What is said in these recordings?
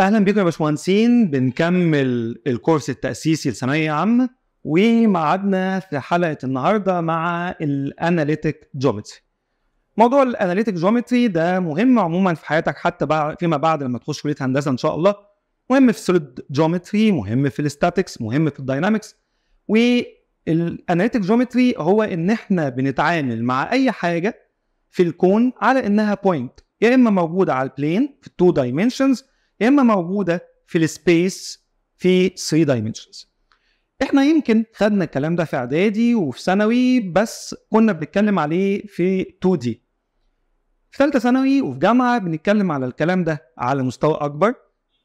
أهلا بكم يا باشمهندسين بنكمل الكورس التأسيسي لثانوية عامة ومعادنا في حلقة النهارده مع ال analytic geometry. موضوع ال analytic geometry ده مهم عموما في حياتك حتى فيما بعد لما تخش كلية هندسة إن شاء الله. مهم في ال solid geometry مهم في ال statics مهم في ال dynamics وال analytic geometry هو إن إحنا بنتعامل مع أي حاجة في الكون على إنها point يا إما موجودة على ال plane في ال two dimensions يا إما موجودة في ال space في 3 dimensions إحنا يمكن خدنا الكلام ده في إعدادي وفي ثانوي بس كنا بنتكلم عليه في 2D في ثالثة ثانوي وفي جامعة بنتكلم على الكلام ده على مستوى أكبر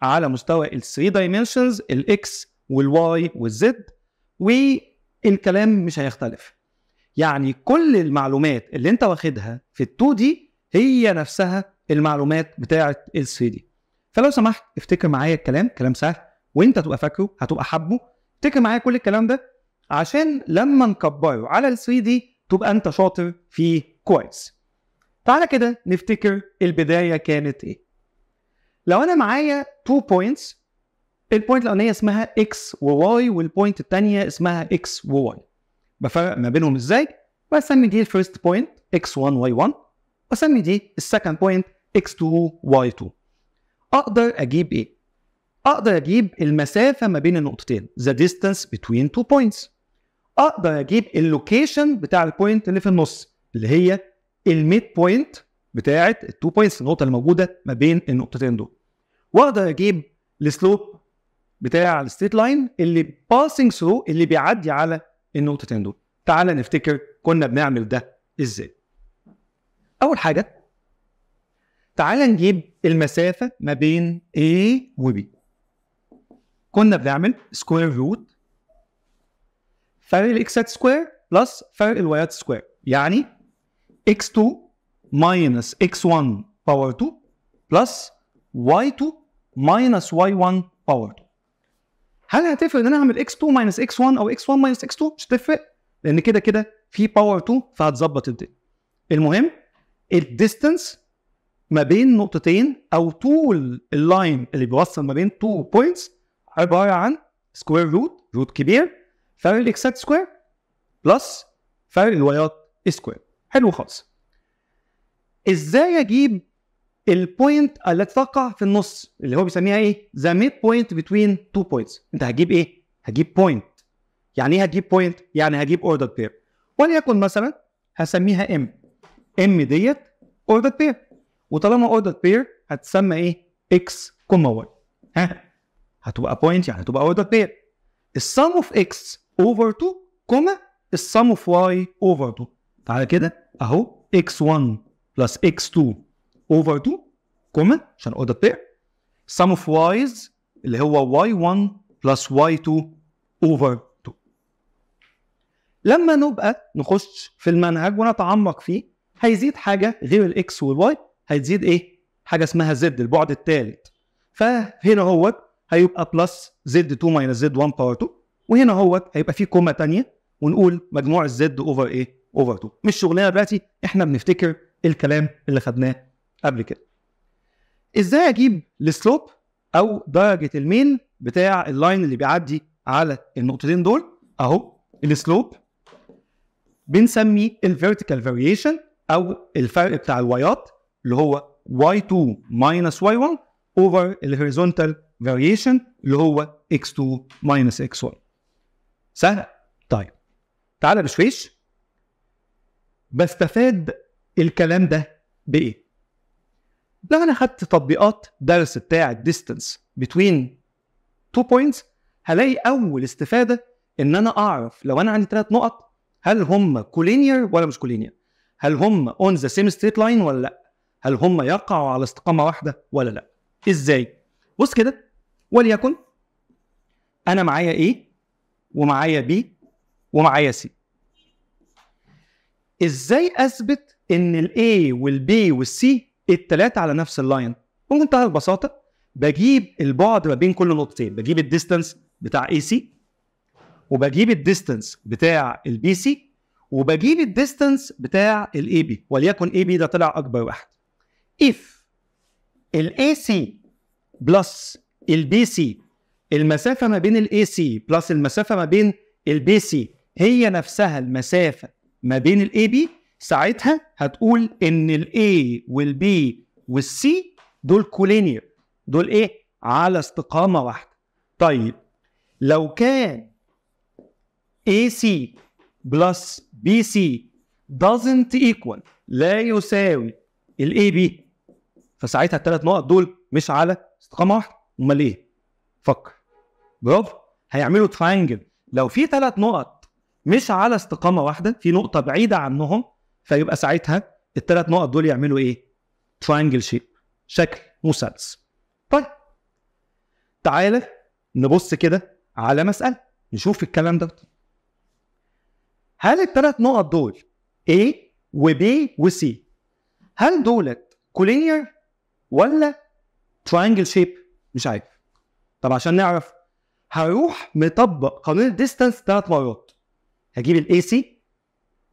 على مستوى ال 3 dimensions ال x وال y وال z والكلام مش هيختلف. يعني كل المعلومات اللي أنت واخدها في ال 2D هي نفسها المعلومات بتاعة ال 3D فلو سمحت افتكر معايا الكلام كلام سهل وانت تبقى فاكره هتبقى حابه. افتكر معايا كل الكلام ده عشان لما نكبره على ال 3D تبقى انت شاطر فيه كويس. تعالى كده نفتكر البداية كانت إيه. لو أنا معايا 2 points ال point الأولانية اسمها x و y وال point الثانية اسمها x و y بفرق ما بينهم إزاي؟ بسمي دي ال first point x1 y1 وأسمي دي ال second point x2 y2 أقدر أجيب إيه؟ أقدر أجيب المسافة ما بين النقطتين the distance between two points. أقدر أجيب ال location بتاع ال point اللي في النص اللي هي ال midpoint بتاعه ال two points النقطة الموجوده ما بين النقطتين دول. وأقدر أجيب ال slope بتاع ال straight line اللي passing through اللي بيعدي على النقطتين دول. تعال نفتكر كنا بنعمل ده إزاي. أول حاجة تعال نجيب المسافة ما بين A و B. كنا بنعمل square root فرق الاكسات square plus فرق الوايات square يعني x2 minus x1 power 2 plus y2 minus y1 power 2 هل هتفرق إن أنا أعمل x2 minus x1 أو x1 minus x2 مش هتفرق لأن كده كده في power 2 فهتظبط الدنيا. المهم ال distance ما بين نقطتين أو طول ال line اللي بيوصل ما بين two points عبارة عن square root root كبير فرق الاكسات square plus فرق الوايات square حلو خالص. إزاي أجيب ال point التي تقع في النص؟ اللي هو بيسميها إيه؟ the midpoint between two points أنت هتجيب إيه؟ هجيب point يعني إيه هجيب point يعني هجيب ordered pair وليكن مثلا هسميها M M ديت ordered pair وطالما ordered pair هتسمى إيه؟ x comma y ها؟ هتبقى point يعني هتبقى ordered pair ال sum of x over 2 comma ال sum of y over 2 تعالى كده اهو x1 plus x2 over 2 comma عشان ordered pair sum of y's اللي هو y1 plus y2 over 2 لما نبقى نخش في المنهج ونتعمق فيه هيزيد حاجة غير ال x وال y هتزيد إيه؟ حاجة اسمها z البعد الثالث فهنا هو هيبقى plus z 2 minus z 1 power 2 وهنا هو هيبقى في comma ثانية ونقول مجموع ال z over إيه؟ over 2 مش شغلنا دلوقتي إحنا بنفتكر الكلام اللي خدناه قبل كده. إزاي أجيب ال slope أو درجة الميل بتاع ال line اللي بيعدي على النقطتين دول أهو ال slope بنسميه ال vertical variation أو الفرق بتاع الوايات اللي هو y2 minus y1 over ال horizontal variation اللي هو x2 minus x1 سهل طيب. تعالى بشويش بستفاد الكلام ده بإيه؟ لو أنا خدت تطبيقات درس بتاع ال distance between two points هلاقي أول استفادة إن أنا أعرف لو أنا عندي ثلاث نقط هل هم collinear ولا مش collinear هل هم on the same straight line ولا لأ؟ هل هم يقعوا على استقامة واحدة ولا لا؟ إزاي؟ بص كده وليكن أنا معايا A ومعايا B ومعايا C إزاي أثبت إن ال A وال B وال C التلاتة على نفس ال line بمنتهى البساطة بجيب البعد ما بين كل نقطتين. بجيب ال distance بتاع AC وبجيب ال distance بتاع ال BC وبجيب ال distance بتاع ال AB وليكن AB ده طلع أكبر واحد. If ال AC plus ال BC المسافة ما بين ال AC plus المسافة ما بين ال BC هي نفسها المسافة ما بين ال AB ساعتها هتقول إن ال A وال B وال C دول collinear دول إيه؟ على استقامة واحدة. طيب لو كان AC plus BC doesn't equal لا يساوي ال AB فساعتها الثلاث نقط دول مش على استقامة واحدة. أمال إيه؟ فكر. برافو. هيعملوا triangle لو في ثلاث نقط مش على استقامة واحدة في نقطة بعيدة عنهم فيبقى ساعتها الثلاث نقط دول يعملوا إيه؟ triangle shape شكل. مثلث طيب. تعالى نبص كده على مسألة. نشوف الكلام ده. هل الثلاث نقط دول A و B و C هل دولت collinear ولا triangle shape مش عارف. طب عشان نعرف هروح مطبق قانون ال distance ثلاث مرات. هجيب الاي سي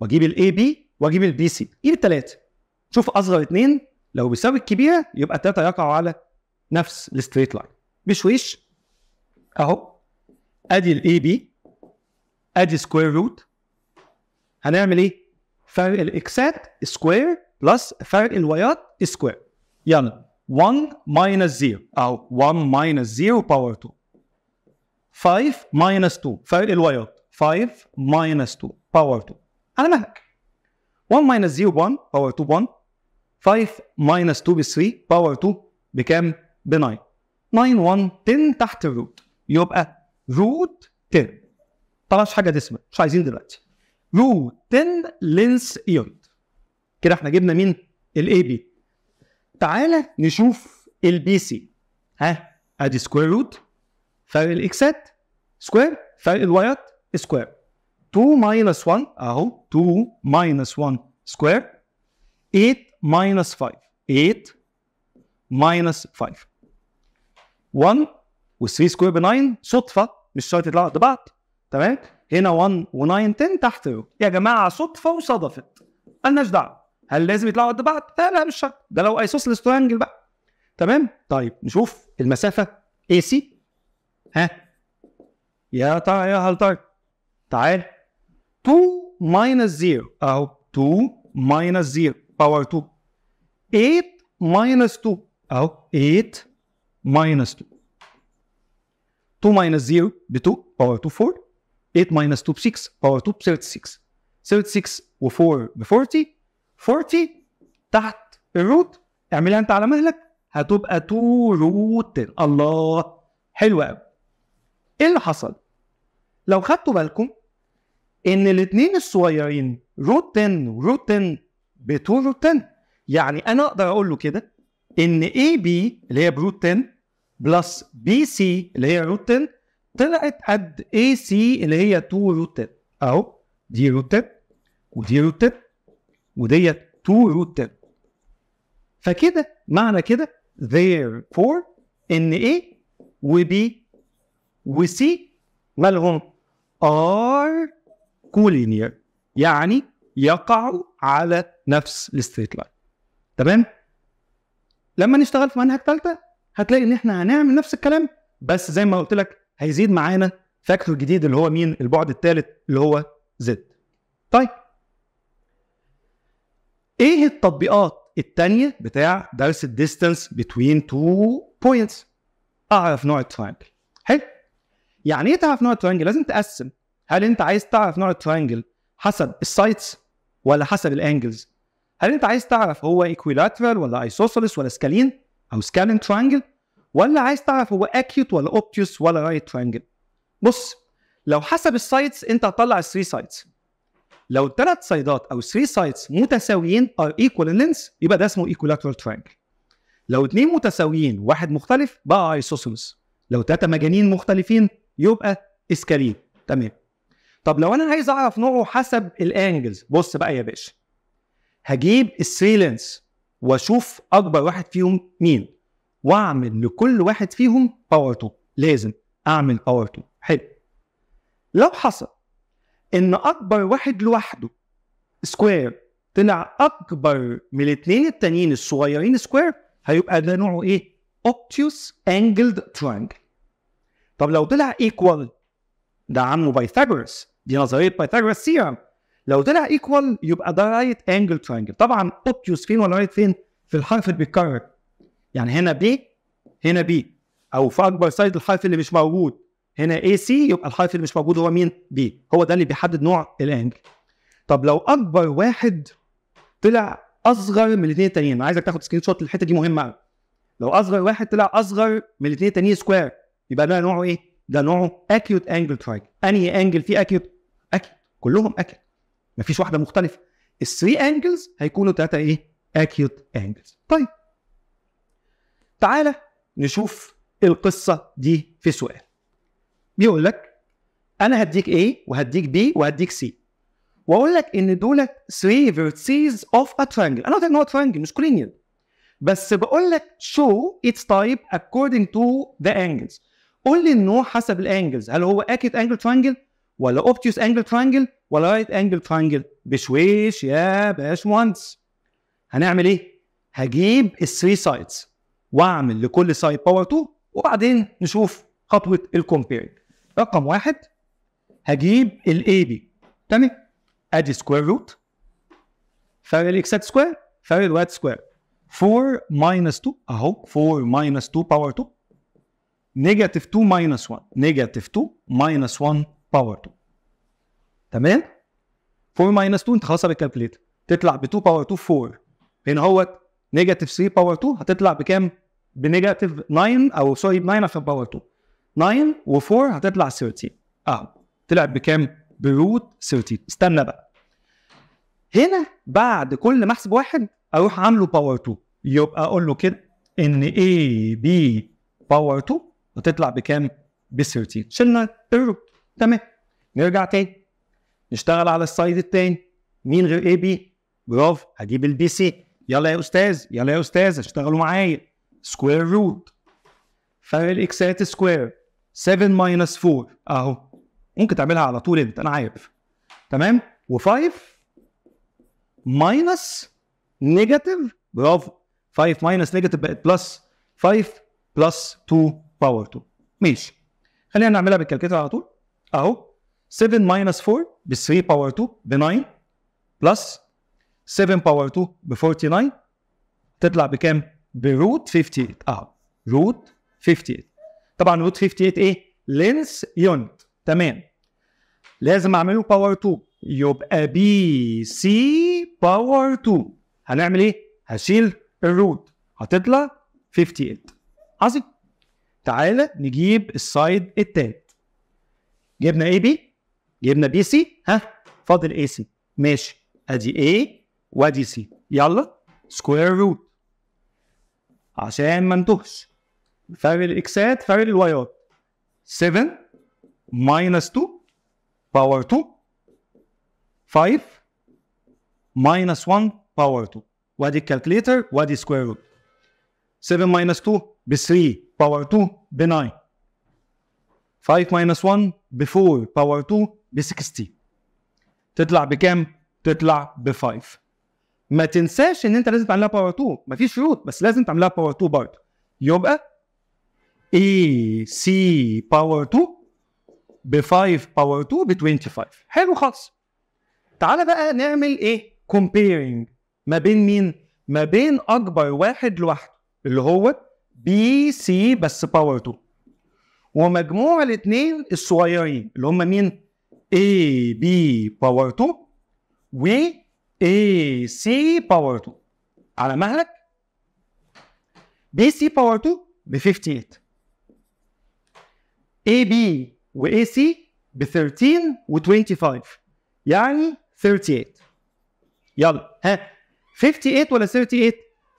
واجيب الاي بي واجيب البي سي أجيب الثلاثه شوف أصغر اثنين لو بيساوي الكبيرة يبقى الثلاثه يقعوا على نفس ال straight line بشويش أهو. أدي ال AB أدي square root هنعمل إيه؟ فرق الإكسات سكوير بلس فرق الوايات سكوير يلا. 1 minus 0 أو 1 minus 0 power 2 5 minus 2 فرق ال y ات 5 minus 2 power 2 على مهلك 1 minus 0 1 power 2 1 5 minus 2 ب 3 power 2 بكام؟ ب 9 9 1 10 تحت ال root يبقى root 10 طلعش حاجة decimal مش عايزين دلوقتي. root 10 length unit كده إحنا جبنا مين؟ ال AB تعالى نشوف ال BC ها ادي square root فرق ال x ات square فرق ال y ات square 2 minus 1 أهو 2 minus 1 square 8 minus 5 8 minus 5 1 و 3 square ب 9 صدفة مش شرط يطلعوا قد بعض. تمام؟ هنا 1 و9 10 تحت يا جماعة صدفة وصدفت مالناش دعوة. هل لازم يطلعوا قد بعض؟ لا لا مش شرط. ده لو isosceles triangle بقى. تمام؟ طيب نشوف المسافة. AC ها؟ يا ترى يا هل ترى تعال. 2 minus 0 أهو 2 minus 0 power 2 8 minus 2 أهو 8 minus 2 2 minus 0 ب 2 power 2 4 8 minus 2 ب 6 power 2 ب 36 36 و4 ب 40 40 تحت ال root. اعملها انت على مهلك هتبقى 2 root 10 الله! حلو قوي. إيه اللي حصل؟ لو خدتوا بالكم إن الاثنين الصغيرين root 10 و root 10 ب 2 root 10 يعني أنا أقدر أقول له كده إن AB اللي هي ب root 10 plus BC اللي هي root 10 طلعت قد AC اللي هي 2 root 10 أهو دي root 10 ودي root 10 وديت 2 root 10 فكده معنى كده therefore ان A و B و C مالهم are collinear يعني يقعوا على نفس ال straight line تمام؟ لما نشتغل في منهج ثالثه هتلاقي إن إحنا هنعمل نفس الكلام بس زي ما قلت لك هيزيد معانا factor جديد اللي هو مين؟ البعد الثالث اللي هو z طيب إيه التطبيقات التانية بتاع درس ال distance بين two points أعرف نوع ال triangle حلو. يعني إيه تعرف نوع ال triangle لازم تقسم. هل أنت عايز تعرف نوع ال triangle حسب ال sides ولا حسب ال angles هل أنت عايز تعرف هو equilateral ولا isosceles ولا scalene أو scalene triangle ولا عايز تعرف هو acute ولا obtuse ولا right triangle بص لو حسب ال sides أنت هتطلع ال three sides لو الثلاث side ات أو 3 sides متساويين are equal length يبقى ده اسمه equilateral triangle لو اثنين متساويين وواحد مختلف بقى isosceles لو ثلاثة مجانين مختلفين يبقى scalene تمام. طب لو أنا عايز أعرف نوعه حسب ال angles بص بقى يا باشا. هجيب ال three lengths وأشوف أكبر واحد فيهم مين. وأعمل لكل واحد فيهم power 2 لازم أعمل power 2 حلو. لو حصل إن أكبر واحد لوحده square طلع أكبر من الاثنين التانيين الصغيرين square هيبقى ده نوعه إيه؟ obtuse angled triangle. طب لو طلع equal ده عمه بايثاغورس دي نظرية Pythagoras theorem لو طلع equal يبقى ده right angle triangle طبعا obtuse فين ولا right فين؟ في الحرف اللي بيتكرر. يعني هنا B هنا B. أو في أكبر side الحرف اللي مش موجود. هنا AC يبقى الحرف اللي مش موجود هو مين؟ B هو ده اللي بيحدد نوع ال angle طب لو أكبر واحد طلع أصغر من الاثنين التانيين أنا عايزك تاخد screenshot الحته دي مهمة قوي لو أصغر واحد طلع أصغر من الاثنين التانيين square يبقى ده نوعه إيه؟ ده نوعه acute angle triangle أنهي angle فيه acute acute كلهم acute مفيش واحدة مختلفة. ال three angles هيكونوا ثلاثة إيه؟ acute angles طيب. تعالى نشوف القصة دي في سؤال. بيقول لك أنا هديك A وهديك B وهديك C. وأقول لك إن دول 3 vertices of a triangle. أنا قلت إن هو triangle مش collinear بس بقول لك show its type according to the angles. قول لي النوع حسب ال angles هل هو acute angle triangle ولا obtuse angle triangle ولا right angle triangle بشويش يا باشمهندس هنعمل إيه؟ هجيب ال three sides وأعمل لكل side power 2 وبعدين نشوف خطوة ال comparing رقم واحد هجيب ال AB تمام ادي square root فرق ال x ات square فرق الوات سكوير 4 minus 2 أهو 4 minus 2 power 2 negative 2 minus 1 negative 2 minus 1 power 2 تمام؟ 4 minus 2 انت خلاص بال calculator تطلع ب 2 power 2 4 هنا هو negative 3 power 2 هتطلع بكام؟ ب negative 9 أو sorry 9 عشان power 2 9 و4 هتطلع 13 آه طلع بكام؟ ب root 13 استنى بقى. هنا بعد كل ما احسب واحد أروح عامله power 2 يبقى أقول له كده إن AB power 2 هتطلع بكام؟ ب 13 شلنا ال root. تمام. نرجع تاني. نشتغل على ال side التاني. مين غير AB؟ برافو هجيب ال BC يلا يا أستاذ يلا يا أستاذ اشتغلوا معايا. square root فرق ال x ات square 7 minus 4 أهو. ممكن تعملها على طول أنت أنا عارف. تمام؟ و5 minus negative برافو. 5 minus negative بقت plus 5 plus 2 power 2 ماشي. خلينا نعملها بال calculator على طول. أهو. 7 minus 4 ب 3 power 2 ب 9 plus 7 power 2 ب 49 تطلع بكام؟ ب root 58 آه root 58 طبعا root 58 إيه؟ length unit. تمام. لازم أعمله power 2 يبقى BC power 2 هنعمل إيه؟ هشيل ال root هتطلع 58 عظيم. تعالى نجيب ال side التالت. جبنا AB جبنا BC ها؟ فاضل AC ماشي. أدي A وأدي C يلا. square root عشان ما نتوهش. فرق ال x ات فرق ال y ات 7 minus 2 power 2 5 minus 1 power 2 وادي ال calculator وادي square root 7 minus 2 ب 3 power 2 ب 9 5 minus 1 ب 4 power 2 ب 16 تطلع بكام؟ تطلع ب 5 ما تنساش إن أنت لازم تعملها power 2 مفيش root بس لازم تعملها power 2 برضه. يبقى AC power 2 ب 5 power 2 ب 25 حلو خالص. تعالى بقى نعمل إيه؟ comparing ما بين مين؟ ما بين أكبر واحد لوحده اللي هو BC بس power 2 ومجموع الاثنين الصغيرين اللي هم مين؟ AB power 2 و AC power 2 على مهلك؟ BC power 2 ب 58 AB و AC ب 13 و 25 يعني 38 يلا ها. 58 ولا 38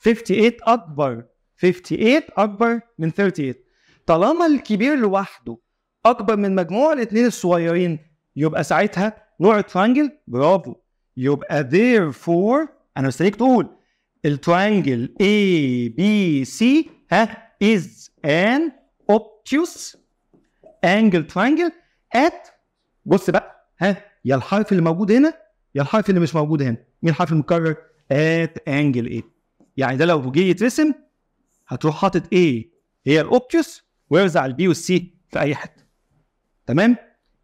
58 أكبر. 58 أكبر من 38 طالما الكبير لوحده أكبر من مجموع الاثنين الصغيرين يبقى ساعتها نوع triangle برافو. يبقى therefore أنا مستنيك تقول ال triangle A B C ها is an obtuse angle triangle at بص بقى ها يا الحرف اللي موجود هنا يا الحرف اللي مش موجود هنا. مين الحرف المكرر؟ at angle A. يعني ده لو جه يترسم هتروح حاطط A هي ال obtuse ويرزع ال B وال C في أي حتة. تمام؟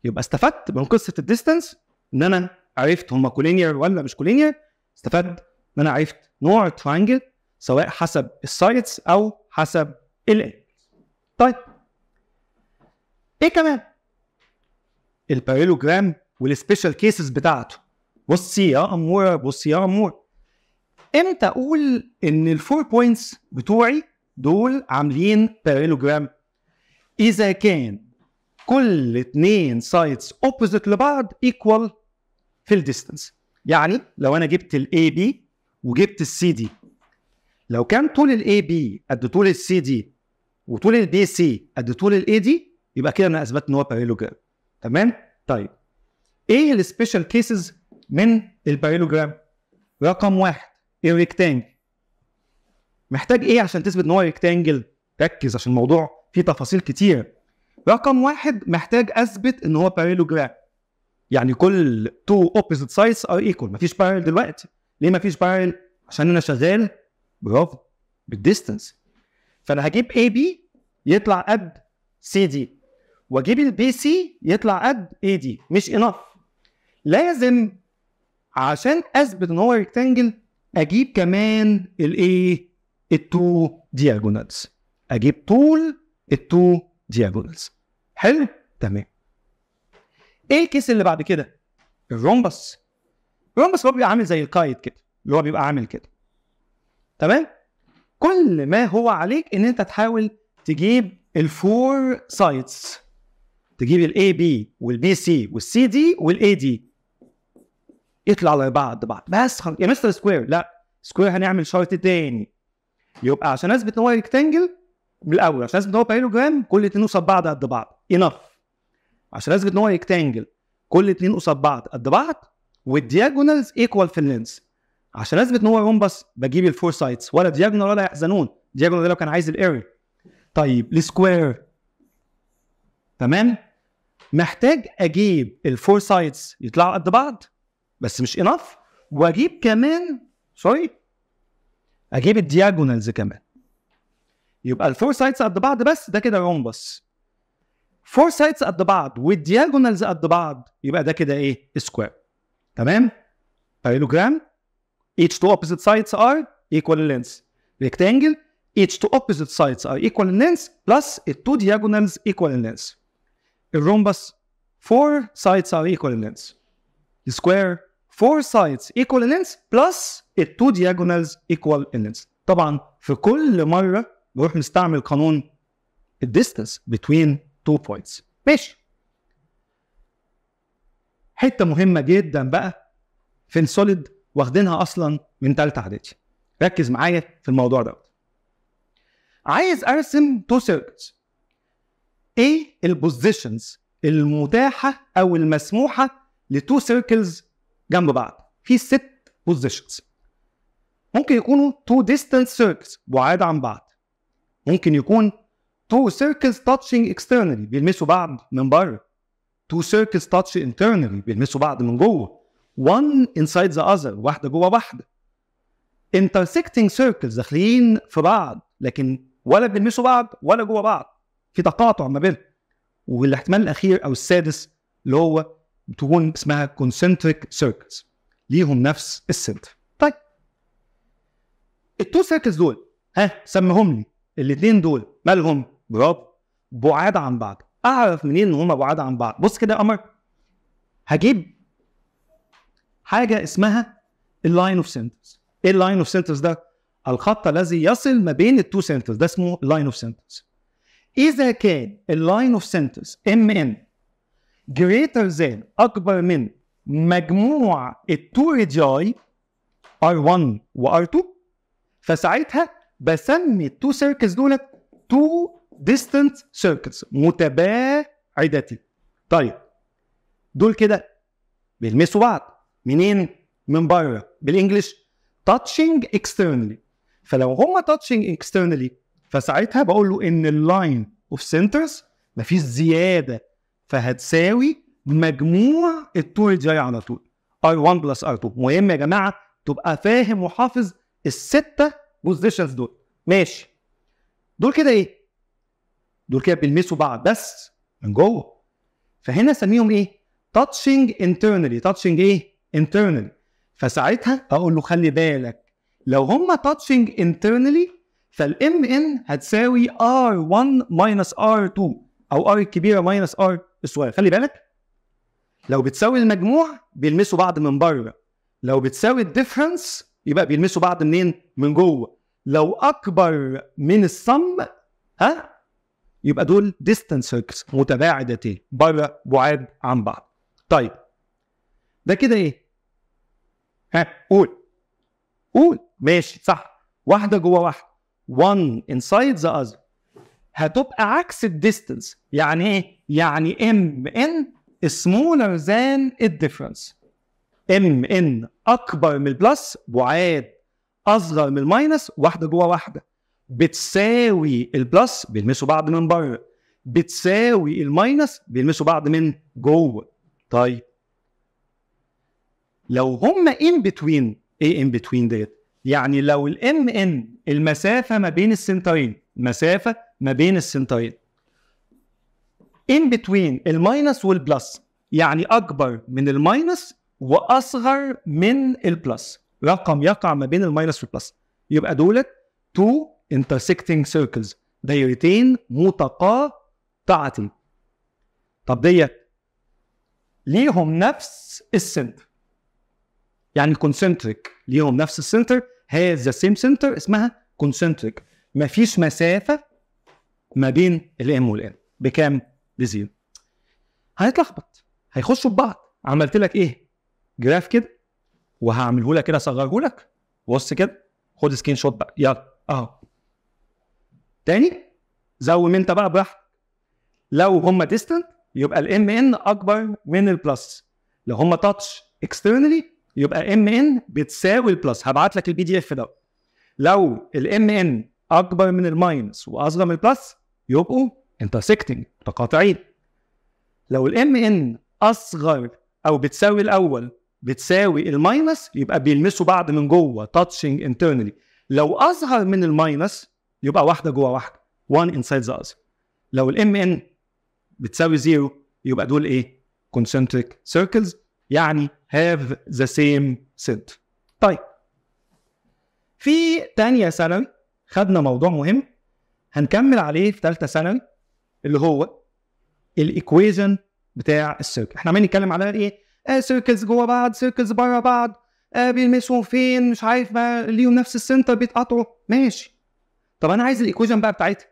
يبقى استفدت من قصة ال distance إن أنا عرفت هم collinear ولا مش collinear استفدت إن أنا عرفت نوع ال triangle سواء حسب ال sides أو حسب ال طيب. إيه كمان؟ ال parallelogram وال special cases بتاعته. بصي يا اموره بصي يا أمور. إمتى أقول إن ال four points بتوعي دول عاملين parallelogram إذا كان كل اتنين sides opposite لبعض equal في ال distance يعني لو أنا جبت ال AB وجبت السي دي لو كان طول ال AB قد طول السي دي وطول ال BC قد طول ال AD يبقى كده أنا اثبت إن هو parallelogram تمام؟ طيب. إيه ال special cases من ال parallelogram رقم واحد ال rectangle محتاج إيه عشان تثبت إن هو rectangle ركز عشان الموضوع فيه تفاصيل كتير. رقم واحد محتاج أثبت إن هو parallelogram يعني كل two opposite sides are equal مفيش parallel دلوقتي. ليه مفيش parallel عشان أنا شغال برافو بال distance فأنا هجيب AB يطلع قد سي دي واجيب ال BC يطلع قد AD مش enough لازم عشان أثبت إن هو rectangle أجيب كمان الايه ال two diagonals أجيب طول ال two diagonals حلو؟ تمام. إيه ال case اللي بعد كده؟ ال rhombus ال rhombus هو بيبقى عامل زي ال kite كده اللي هو بيبقى عامل كده. تمام؟ كل ما هو عليك إن أنت تحاول تجيب ال four sides تجيب ال AB وال BC وال CD وال AD يطلع على بعض. بعض بس خل... يا مستر square لا. square هنعمل شرط تاني. يبقى عشان اثبت ان هو rectangle بالاول عشان اثبت ان هو parallelogram كل اتنين قصاد بعض قد بعض. enough عشان اثبت ان هو rectangle كل اتنين قصاد بعض قد بعض وال diagonals equal في ال length عشان اثبت ان هو rhombus بجيب ال four sides ولا diagonal ولا يحزنون. diagonal ده لو كان عايز ال area طيب ال square تمام؟ محتاج أجيب ال four sides يطلعوا قد بعض بس مش enough وأجيب كمان sorry أجيب ال diagonals كمان. يبقى ال four sides قد بعض بس ده كده rhombus four sides قد بعض وال diagonals قد بعض يبقى ده كده إيه؟ square تمام؟ parallelogram each two opposite sides are equal in length. rectangle each two opposite sides are equal in length plus the two diagonals equal in length. الرومبس length the square four sides equal in length plus the two diagonals equal in length. طبعا في كل مرة بروح نستعمل قانون الديستنس between two points. ماشي. حتة مهمة جدا بقى في ال solid واخدينها أصلا من ثالثه إعدادي. ركز معايا في الموضوع ده عايز أرسم two circles إيه ال positions المتاحة أو المسموحة ل two circles جنب بعض؟ في ست positions ممكن يكونوا two distant circles بعاد عن بعض. ممكن يكون two circles touching externally بيلمسوا بعض من بره. two circles touch internally بيلمسوا بعض من جوه. one inside the other واحدة جوه واحدة. intersecting circles داخلين في بعض لكن ولا بيلمسوا بعض ولا جوه بعض. في تقاطع ما بينهم. والاحتمال الأخير أو السادس اللي هو تكون اسمها concentric circles ليهم نفس ال center. طيب. ال two circles دول ها سمهم لي. الاثنين دول مالهم؟ برافو بعاد عن بعض. أعرف منين إن هما بعاد عن بعض؟ بص كده يا قمر. هجيب حاجة اسمها ال line of centers إيه ال line of centers ده؟ الخط الذي يصل ما بين ال two centers ده اسمه line of centers إذا كان ال line of centers MN greater than أكبر من مجموع ال two radii R1 و R2 فساعتها بسمي ال two circles دولت two distant circles متباعدتين طيب دول كده بيلمسوا بعض. منين؟ من بره. بال English touching externally. فلو هما touching externally فساعتها بقول له إن ال line of centers مفيش زيادة فهتساوي مجموع ال two radii على طول. R1 plus R2 مهم يا جماعة تبقى فاهم وحافظ الستة positions دول. ماشي. دول كده إيه؟ دول كده بيلمسوا بعض بس من جوه. فهنا اسميهم إيه؟ touching internally touching إيه؟ internally فساعتها أقول له خلي بالك لو هم touching internally فال MN هتساوي R1 minus R2 أو R الكبيرة minus R الصغيره خلي بالك. لو بتساوي المجموع بيلمسوا بعض من بره. لو بتساوي ال difference يبقى بيلمسوا بعض منين؟ من جوه. لو أكبر من ال sum ها؟ يبقى دول distant circles متباعدتين بره بعاد عن بعض. طيب. ده كده إيه؟ ها قول. قول. ماشي صح. واحدة جوه واحدة. One inside the other. هتبقى عكس ال distant يعني إيه؟ يعني MN smaller than ال difference MN أكبر من ال plus بعاد أصغر من ال minus واحدة جوه واحدة. بتساوي ال plus بيلمسوا بعض من بره. بتساوي ال minus بيلمسوا بعض من جوه. طيب. لو هما in between إيه in between ديت؟ يعني لو ال MN المسافة ما بين ال centerين مسافة ما بين ال centerين in between ال minus وال plus يعني أكبر من ال minus وأصغر من ال plus. رقم يقع ما بين ال minus وال plus. يبقى دولت two intersecting circles دايرتين متقاطعتين. طب ديت ليهم نفس ال center. يعني concentric ليهم نفس ال center has the same center اسمها concentric مفيش مسافة ما بين ال M وال N بكام؟ ب zero. هيتلخبط. هيخشوا ببعض عملت لك إيه؟ graph كده. وهعمله لك كده أصغره لك. بص كده. خد screenshot بقى. يلا. أهو. تاني. zoom انت بقى براحتك. لو هما distant يبقى ال MN أكبر من ال plus لو هما touch externally يبقى MN بتساوي ال plus هبعت لك ال PDF ده. لو ال MN أكبر من ال minus وأصغر من ال plus يبقوا intersecting متقاطعين لو ال MN أصغر أو بتساوي الأول بتساوي ال minus يبقى بيلمسوا بعض من جوه touching internally لو أصغر من الماينس يبقى واحدة جوه واحدة. One inside the other. لو ال MN بتساوي zero يبقى دول إيه؟ concentric circles. يعني have the same center طيب. في تانية ثانوي خدنا موضوع مهم. هنكمل عليه في ثالثة ثانوي اللي هو ال equation بتاع ال circle إحنا عمالين نتكلم على إيه؟ آه circles جوه بعض circles بره بعض آه بيلمسوا فين؟ مش عارف ما ليهم نفس ال center بيتقطعوا. ماشي. طب أنا عايز ال equation بقى بتاعتها.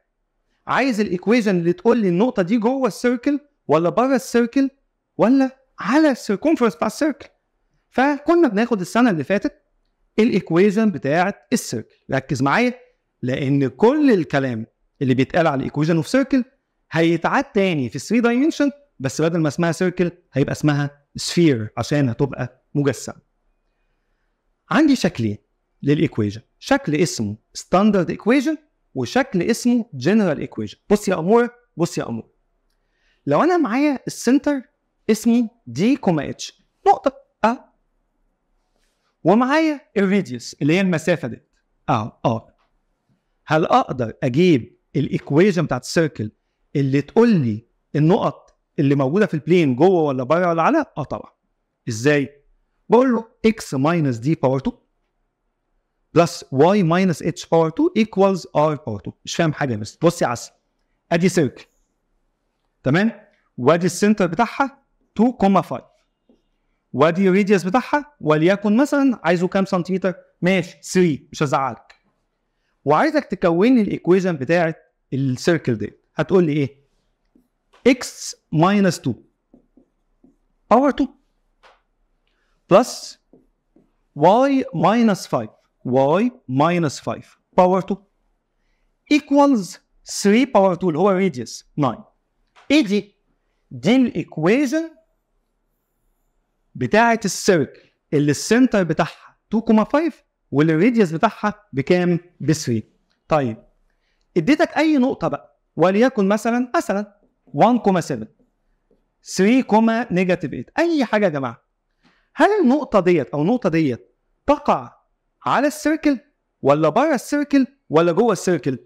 عايز ال equation اللي تقول لي النقطة دي جوه ال circle ولا بره ال circle ولا على ال circumference بتاع ال circle فكنا بناخد السنة اللي فاتت ال equation بتاعه ال circle ركز معايا لأن كل الكلام اللي بيتقال على ال equation of circle هيتعاد تاني في 3 dimension بس بدل ما اسمها circle هيبقى اسمها sphere عشان هتبقى مجسمة. عندي شكلين لل equation شكل اسمه standard equation وشكل اسمه general equation بص يا أمور بص يا أمور. لو أنا معايا ال center اسمه d comma h نقطة. آه. ومعايا ال radius اللي هي المسافة دي. آه آه. هل أقدر أجيب ال equation بتاعت ال circle اللي تقول لي النقط اللي موجودة في ال plane جوه ولا بره ولا على؟ آه طبعا. إزاي؟ بقول له x minus d power 2 plus y minus h power 2 equals r power 2 مش فاهم حاجة بس. بص يا عسل. أدي circle تمام؟ وأدي ال center بتاعها. 2.5 وادي ال radius بتاعها? وليكن مثلا عايزه كام سنتيمتر ماشي. 3 مش هزعلك. وعايزك تكون لي ال equation بتاعت ال circle دي هتقول لي إيه؟ X minus 2 power 2 plus y minus 5 y minus 5 power 2 equals 3 power 2 اللي هو radius 9 إيه دي؟ دي ال equation بتاعة ال circle اللي ال center بتاعها 2.5 وال radius بتاعها بكام؟ ب 3 طيب اديتك أي نقطة بقى وليكن مثلا مثلا 1.7 3, negative 8 أي حاجة يا جماعة. هل النقطة ديت أو النقطة ديت تقع على ال circle ولا بره ال circle ولا جوه ال circle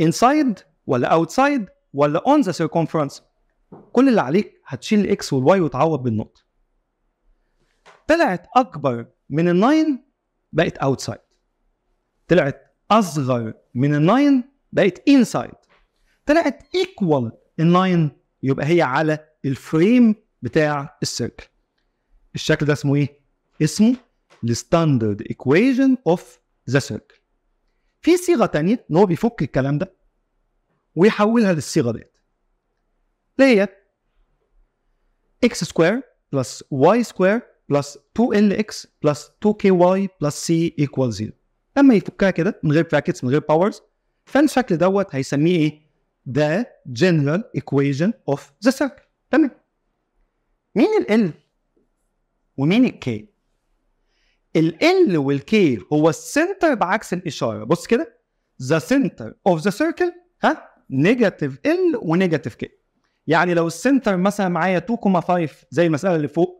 inside ولا outside ولا on the circumference كل اللي عليك هتشيل ال x وال y وتعوض بالنقطة. طلعت أكبر من ال nine بقت outside طلعت أصغر من ال nine بقت inside طلعت equal ال nine يبقى هي على ال frame بتاع ال circle الشكل ده اسمه إيه؟ اسمه ال standard equation of the circle في صيغة تانية إن هو بيفك الكلام ده ويحولها للصيغة ديت. اللي هي x square plus y square plus 2lx plus 2ky plus c equals 0 لما يفكها كده من غير brackets من غير powers فالشكل دوت هيسميه إيه؟ the general equation of the circle. تمام؟ مين ال L ومين ال K؟ ال L وال K هو ال center بعكس الإشارة. بص كده. The center of the circle ها؟ negative L و negative K. يعني لو ال center مثلا معايا 2.5 زي المسألة اللي فوق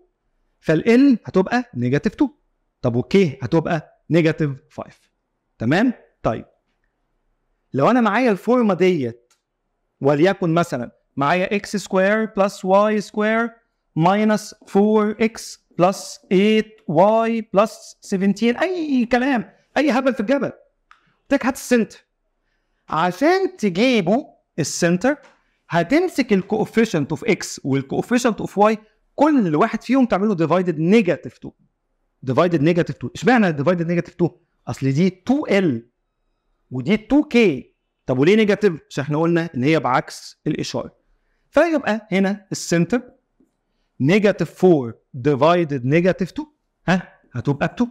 فال L هتبقى negative 2 طب وال K هتبقى negative 5 تمام؟ طيب. لو أنا معايا الفورمة ديت وليكن مثلا معايا x square plus y square minus 4 x plus 8 y plus 17 أي كلام أي هبل في الجبل. قلت هات ال center عشان تجيبوا ال center هتمسك ال coefficient of x وال coefficient of y كل واحد فيهم تعمله divided negative 2 divided negative 2 اشمعنى divided negative 2 أصل دي 2 L ودي 2 K طب وليه negative عشان إحنا قلنا إن هي بعكس الإشارة. فيبقى هنا ال center negative 4 divided negative 2 ها؟ هتبقى ب 2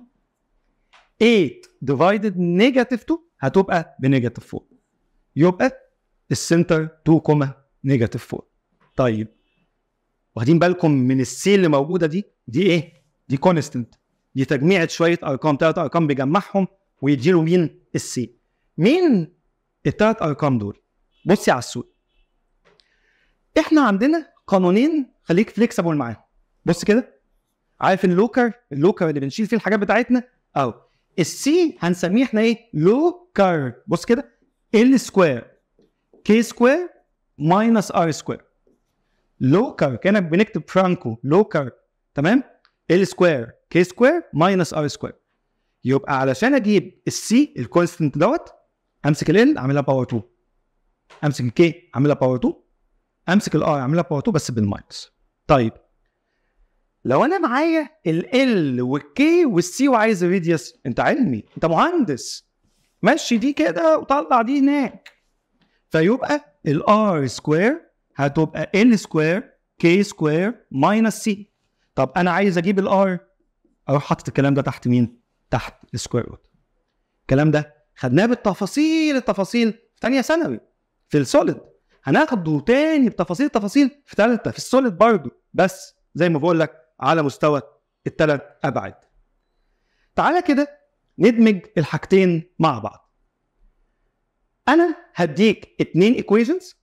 8 divided negative 2 هتبقى ب negative 4 يبقى ال center 2 comma negative 4 طيب. واخدين بالكم من ال C اللي موجودة دي؟ دي إيه؟ دي constant دي تجميعة شوية أرقام ثلاث أرقام بيجمعهم ويديله مين؟ ال C مين الثلاث أرقام دول؟ بصي على السوق. إحنا عندنا قانونين خليك flexible معاهم. بص كده. عارف ال locker ال locker اللي بنشيل فيه الحاجات بتاعتنا؟ أهو. ال C هنسميه إحنا إيه؟ locker بص كده. L square K square minus R square locker كأنك بنكتب فرانكو لوكر تمام؟ L square K square minus R square. يبقى علشان أجيب ال C ال constant دوت أمسك ال L أعملها power 2 أمسك ال K أعملها power 2 أمسك ال R أعملها power 2 بس بال minus. طيب لو أنا معايا ال والكي والسي وعايز ال radius أنت علمي أنت مهندس. مشي دي كده وطلع دي هناك. فيبقى ال R square هتبقى L square K square minus C طب أنا عايز أجيب ال R أروح حاطط الكلام ده تحت مين؟ تحت ال square root الكلام ده خدناه بالتفاصيل التفاصيل في ثانية ثانوي في ال solid هناخده تاني بتفاصيل التفاصيل في ثالثه في ال solid برضه. بس زي ما بقول لك على مستوى الثلاث أبعاد. تعالى كده ندمج الحاجتين مع بعض. أنا هديك اتنين equations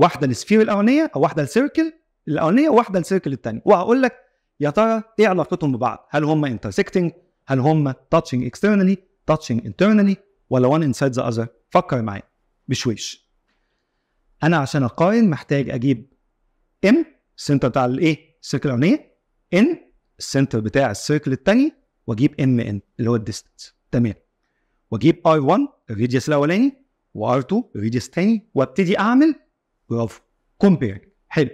واحدة لل sphere الأولانية أو واحدة لل circle الأولانية وواحدة لل circle الثانية وهقول لك يا ترى إيه علاقتهم ببعض؟ هل هم intersecting هل هم touching externally touching internally ولا one inside the other فكر معايا. بشويش. أنا عشان أقارن محتاج أجيب M ال center بتاع الايه ال circle الأولانية N ال center بتاع ال circle الثاني وأجيب MN اللي هو ال distance تمام. وأجيب R 1 ال radius الأولاني و R 2 ال radius الثاني وأبتدي أعمل برافو compare حلو.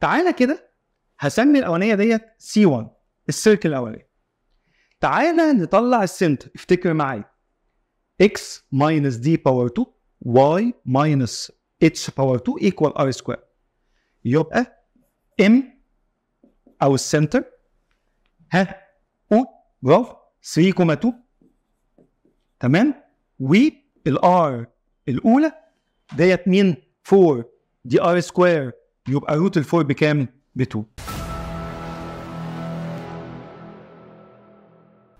تعالى كده هسمي الأولانية ديت C 1 ال circle الاولاني تعالى نطلع ال center افتكر معايا. X minus d power 2 y minus h power 2 equal r square يبقى m أو ال center ها أو برافو 3.2 تمام؟ وال R الأولى ديت مين؟ 4 دي R square يبقى root ال 4 بكام؟ ب 2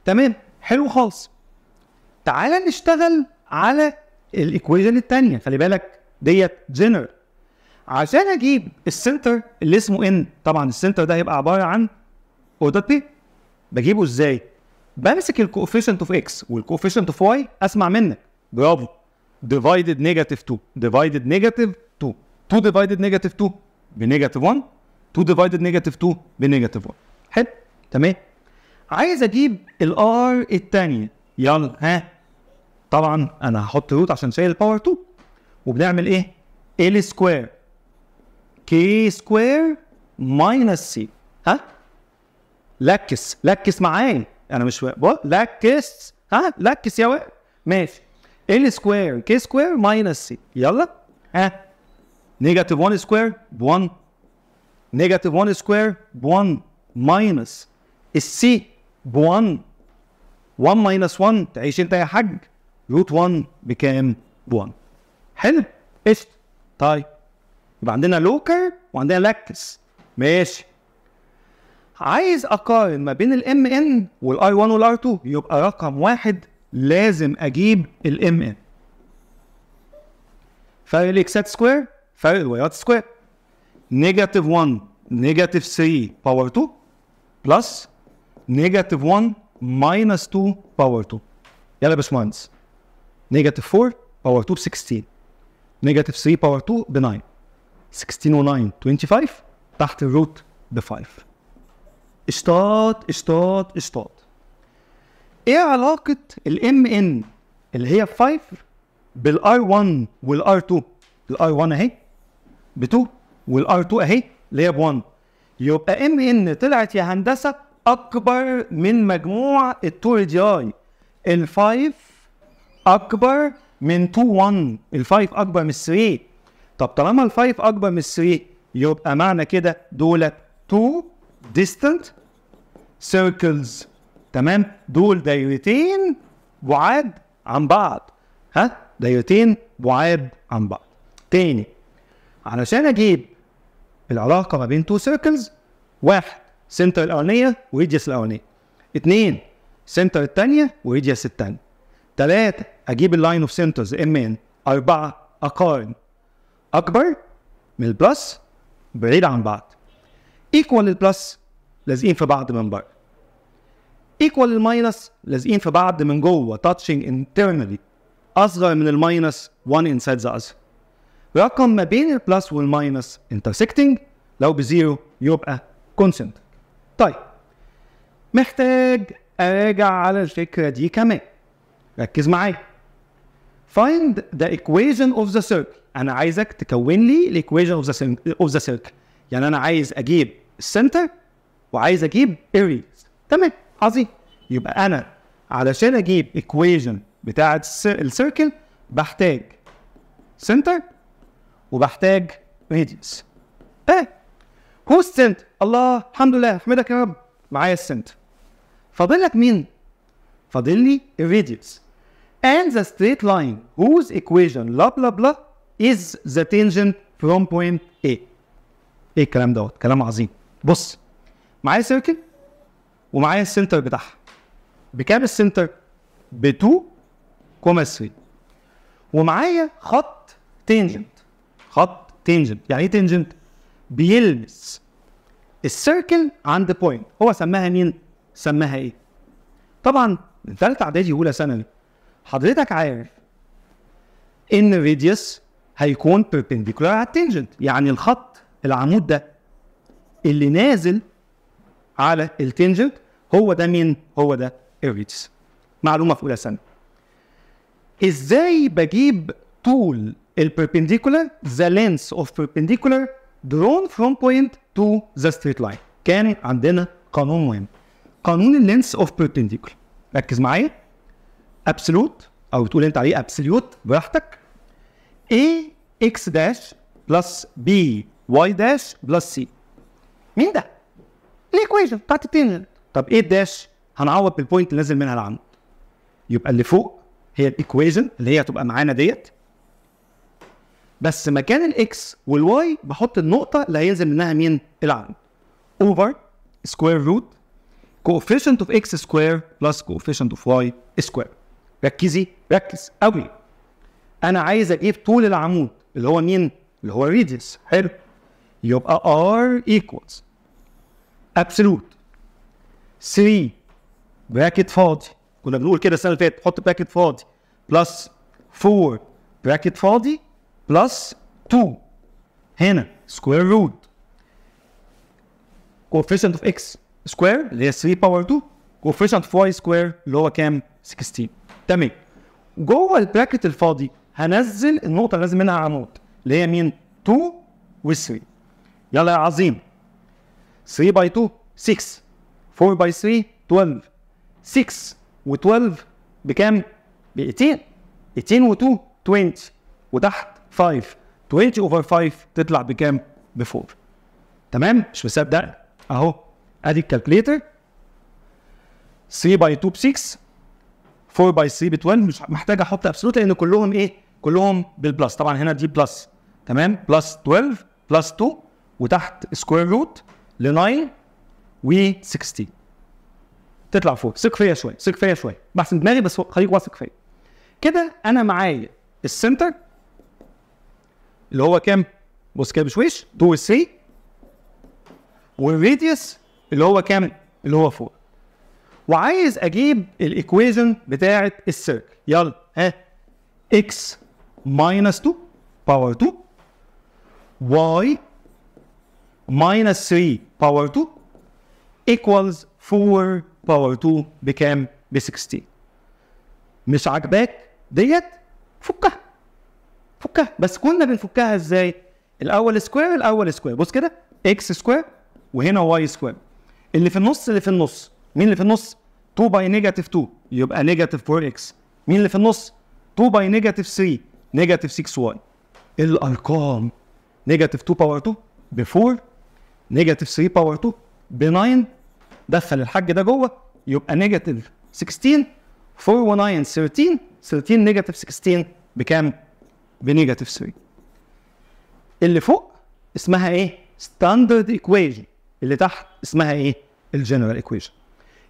تمام حلو خالص. تعالى نشتغل على ال equation الثانية خلي بالك ديت جنرال عشان أجيب ال center اللي اسمه N طبعا ال center ده هيبقى عبارة عن ordered pair بجيبه إزاي؟ بمسك ال coefficient of X وال coefficient of Y أسمع منك. برافو. divided negative 2 divided negative 2 2 divided negative 2 ب negative 1 2 divided negative 2 ب negative 1 حلو؟ تمام؟ عايز أجيب ال R الثانية يلا ها؟ طبعا أنا هحط root عشان شايل ال power 2 وبنعمل إيه؟ L square K square minus C ها؟ لكس. لكس معايا. أنا مش واقف. لكس. ها؟ لكس يا واقف. ماشي. L square K square minus C يلا ها negative 1 square ب 1 negative 1 square ب 1 minus ال C ب 1 1 minus 1 تعيش انت يا حاج. root 1 بكام؟ ب 1 حلو. قشطه طيب. يبقى عندنا locker وعندنا لاكس ماشي. عايز أقارن ما بين ال MN وال R 1 وال R 2 يبقى رقم واحد لازم أجيب ال MN فرق ال X ات square فرق ال Y ات square negative 1 negative 3 power 2 plus negative 1 minus 2 power 2 يلا يا باشمهندس. negative 4 power 2 ب 16 negative 3 power 2 ب 9 16 و 9 25 تحت ال root ب 5 اشطات اشطات اشطات إيه علاقة ال MN اللي هي 5 بال R 1 وال R 2 ال R 1 اهي ب 2 وال R 2 اهي اللي هي ب 1 يبقى MN طلعت يا هندسة أكبر من مجموع ال two radii ال 5 أكبر من 2 1 ال 5 أكبر من 3 طب طالما ال 5 أكبر من 3 يبقى معنى كده دولت 2 distant circles. تمام؟ دول دايرتين بعاد عن بعض. ها؟ دايرتين بعاد عن بعض. تاني علشان أجيب العلاقة ما بين two circles واحد center الأولانية و radius الأولانية. اثنين center الثانية و radius الثانية ثلاثة أجيب ال line of centers MN أربعة أقارن. أكبر من ال plus بعيد عن بعض. equal ال plus لازقين في بعض من بره. equal ال minus لازقين في بعض من جوه touching internally أصغر من ال minus 1 inside the other رقم ما بين ال plus وال minus intersecting لو ب zero يبقى constant طيب محتاج أراجع على الفكرة دي كمان. ركز معايا. Find the equation of the circle. أنا عايزك تكون لي ال equation of the circle. يعني أنا عايز أجيب ال center وعايز أجيب ال radius. تمام؟ عظيم يبقى أنا علشان أجيب equation بتاعة ال circle بحتاج center وبحتاج radius إيه؟ هو ال center الله الحمد لله. أحمدك يا رب. معايا ال center فاضل لك مين؟ فاضل لي ال radius and the straight line whose equation blah blah blah is the tangent from point A. إيه الكلام دوت؟ كلام عظيم. بص معايا circle ومعايا ال center بتاعها. بكام ال center؟ ب 2 comma 3 ومعايا خط tangent خط tangent يعني إيه tangent بيلمس ال circle عند point هو سماها مين؟ سماها إيه؟ طبعا من ثالثه إعدادي أولى ثانوي حضرتك عارف إن ال radius هيكون perpendicular على ال tangent يعني الخط العمود ده اللي نازل على ال tangent هو ده مين؟ هو ده ال radius معلومة في أولى ثانوي. إزاي بجيب طول ال perpendicular the length of perpendicular drawn from point to the straight line. كان عندنا قانون مهم. قانون ال length of perpendicular. ركز معايا. absolute أو تقول أنت عليه absolute براحتك. A x dash plus b y dash plus c. مين ده؟ ال equation بتاعت ال tangent طب إيه ال dash؟ هنعوض بال point اللي نازل منها العمود. يبقى اللي فوق هي ال equation اللي هي هتبقى معانا ديت. بس مكان ال x وال y بحط النقطة اللي هينزل منها مين؟ العمود. over square root coefficient of x square plus coefficient of y square. ركزي ركز قوي. أنا عايز أجيب طول العمود اللي هو مين؟ اللي هو radius. حلو. يبقى r equals absolute. 3 bracket فاضي كنا بنقول كده السنة اللي فاتت. حط bracket فاضي plus 4 bracket فاضي plus 2 هنا. square root coefficient of x square اللي هي 3 power 2 coefficient of y square اللي هو كام؟ 16 تمام. جوه ال bracket الفاضي هنزل النقطة اللي نازل منها عمود اللي هي مين؟ 2 و 3 يلا يا عظيم. 3 by 2 6 4 by 3 12 6 و12 بكام؟ ب 18 18 و2 20 وتحت 5 20 over 5 تطلع بكام؟ ب 4 تمام؟ مش مصدق أهو. أدي ال calculator 3 by 2 ب 6 4 by 3 ب 12 مش محتاج أحط absolute لأن كلهم إيه؟ كلهم بال plus طبعا هنا دي plus تمام؟ plus 12 plus 2 وتحت square root ل 9 و 16 تطلع فوق. ثق فيا شوية ثق فيا شوية بحسن دماغي بس خليك واثق فيا. كده أنا معايا ال center اللي هو كام؟ بص كده بشويش. 2 و 3 وال radius اللي هو كام؟ اللي هو 4 وعايز أجيب ال equation بتاعه ال circle يلا ها. X minus 2 power 2 y minus 3 power 2 equals 4 power 2 بكام؟ ب 16 مش عاجباك؟ ديت فكها. فكها. بس كنا بنفكها إزاي؟ الأول square الأول square بص كده. x square وهنا y square اللي في النص اللي في النص. مين اللي في النص؟ 2 by negative 2 يبقى negative 4 x مين اللي في النص؟ 2 by negative 3 negative 6 y الأرقام. negative 2 power 2 ب 4 negative 3 power 2 ب 9 دخل الحاج ده جوه يبقى negative 16 4 و 9 13 13 negative 16 بكام؟ ب negative 3 اللي فوق اسمها إيه؟ standard equation اللي تحت اسمها إيه؟ ال general equation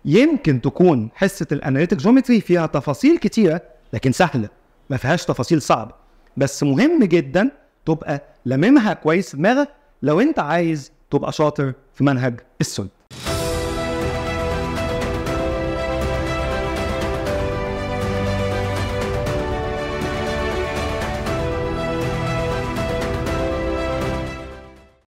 يمكن تكون حصة ال analytic geometry فيها تفاصيل كتيرة لكن سهلة ما فيهاش تفاصيل صعبة بس مهم جدا تبقى لاممها كويس دماغك لو انت عايز تبقى شاطر في منهج السن